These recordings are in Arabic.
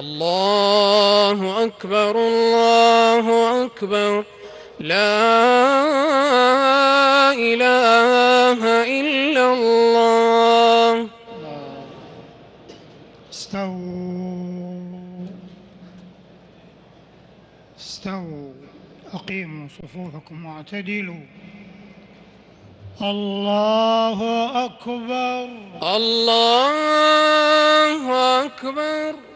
الله أكبر الله أكبر. لا إله إلا الله. استووا. استووا. أقيموا صفوفكم واعتدلوا. الله أكبر. الله أكبر.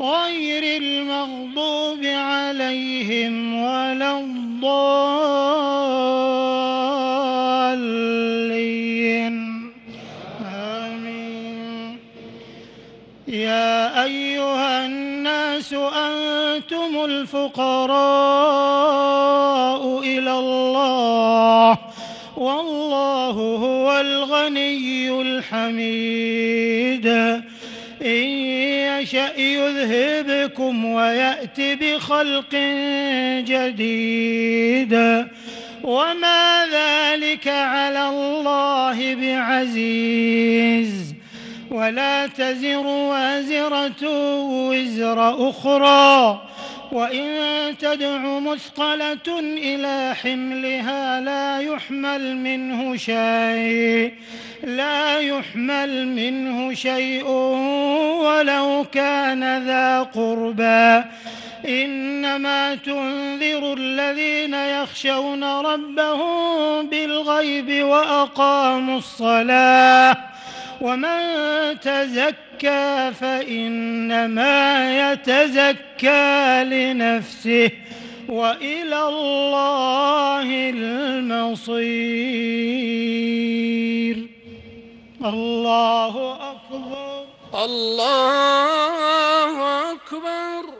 غير المغضوب عليهم ولا الضالين. آمين. يا أيها الناس أنتم الفقراء إلى الله والله هو الغني الحميد. إن يشأ يذهبكم ويأت بخلق جديد. وما ذلك على الله بعزيز. ولا تزر وازرة وزر أخرى. وإن تدع مثقلة إلى حملها لا يحمل منه شيء لا يحمل منه شيء ولو كان ذا قربى. إنما تنذر الذين يخشون ربهم بالغيب وأقاموا الصلاة. ومن تزكى فإنما يتزكى لنفسه وإلى الله المصير. الله أكبر. الله أكبر.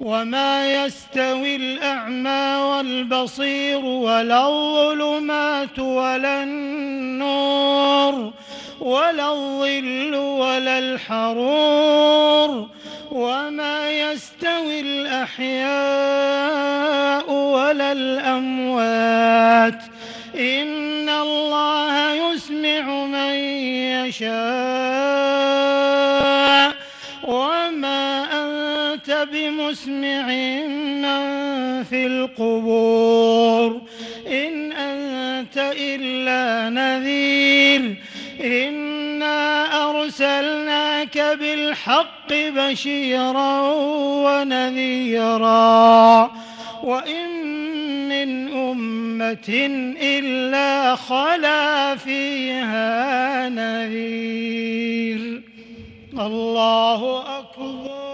وما يستوي الأعمى والبصير ولا الظلمات ولا النور ولا الظل ولا الحرور وما يستوي الأحياء ولا الأموات إن الله يسمع من يشاء أنت بمسمع من في القبور. إن أنت إلا نذير. إنا أرسلناك بالحق بشيرا ونذيرا. وإن من أمة إلا خلا فيها نذير. الله أكبر.